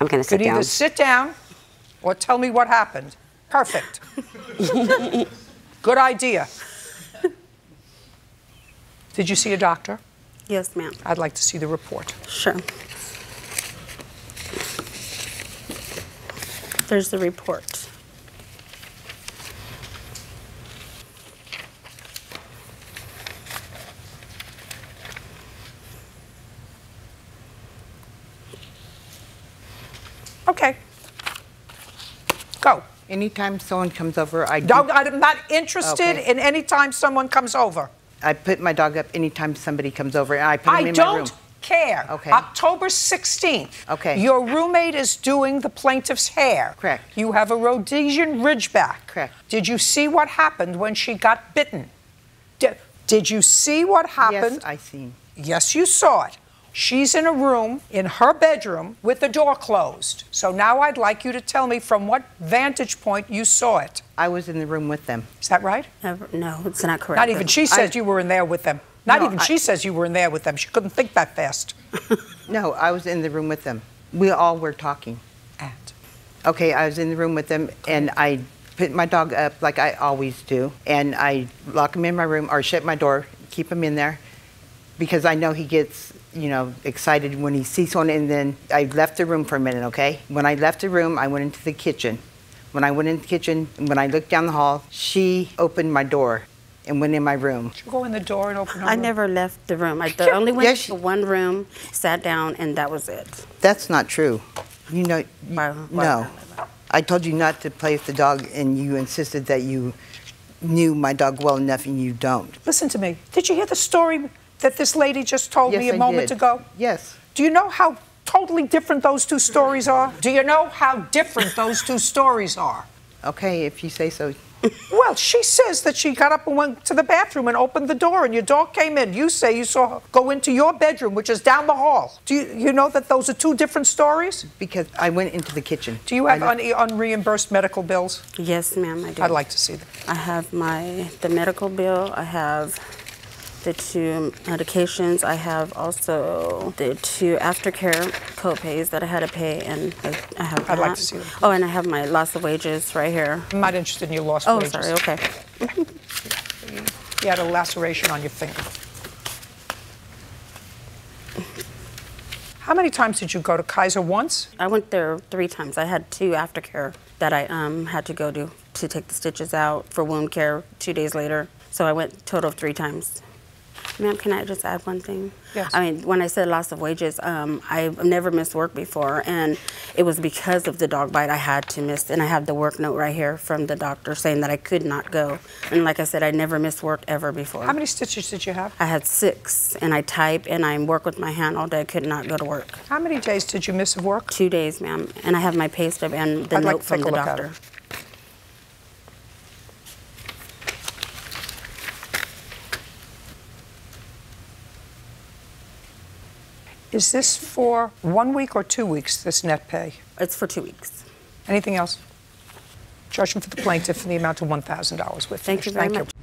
I'm going to sit could down. either sit down or tell me what happened. Perfect. Good idea. Did you see a doctor? Yes, ma'am. I'd like to see the report. Sure. There's the report. Okay. Go. Anytime someone comes over, I do, Don't, I'm not interested Okay. in any time someone comes over. I put my dog up anytime somebody comes over, and I put him I in my room. I don't care. Okay. October 16th. Okay. Your roommate is doing the plaintiff's hair. Correct. You have a Rhodesian Ridgeback. Correct. Did you see what happened when she got bitten? Did, did you see what happened? Yes, I seen. Yes, you saw it. She's in a room in her bedroom with the door closed. So now I'd like you to tell me from what vantage point you saw it. I was in the room with them. Is that right? Never, no, it's not correct. Not even she says I- you were in there with them. Not No, even I- she says you were in there with them. She couldn't think that fast. No, I was in the room with them. We all were talking. And Okay, I was in the room with them, and I put my dog up like I always do, and I lock him in my room or shut my door, keep him in there, because I know he gets, you know, excited when he sees one. And then I left the room for a minute. Okay, when I left the room, I went into the kitchen. When I went in the kitchen, when I looked down the hall, she opened my door and went in my room. Did you go in the door and open her I room? never left the room. I only went Yes, to you- one room, sat down, and that was it. That's not true. You know, you- Why- why- no. I told you not to play with the dog, and you insisted that you knew my dog well enough, and you don't. Listen to me. Did you hear the story that this lady just told yes, me a I moment did. ago? Yes. Do you know how totally different those two stories are? Do you know how different those two stories are? Okay, if you say so. Well, she says that she got up and went to the bathroom and opened the door, and your dog came in. You say you saw her go into your bedroom, which is down the hall. Do you, you know that those are two different stories? Because I went into the kitchen. Do you have I, un- unreimbursed medical bills? Yes, ma'am, I do. I'd like to see them. I have my the medical bill. I have the two medications. I have also the two aftercare co-pays that I had to pay, and I, I have I'd that. like to see them. Oh, and I have my loss of wages right here. I'm not interested in your lost Oh, wages. sorry. Okay. You had a laceration on your finger. How many times did you go to Kaiser once? I went there three times. I had two aftercare that I um, had to go to to take the stitches out for wound care two days later. So I went total of three times. Ma'am, can I just add one thing? Yes. I mean, when I said loss of wages, um, I've never missed work before, and it was because of the dog bite I had to miss. And I have the work note right here from the doctor saying that I could not go. And like I said, I never missed work ever before. How many stitches did you have? I had six, and I type and I work with my hand all day. I could not go to work. How many days did you miss of work? Two days, ma'am, and I have my pay stub and the I'd like note to from the a look at doctor. Is this for one week or two weeks, this net pay? It's for two weeks. Anything else? Judgment for the plaintiff in the amount of $1,000. We're Thank you very Thank much.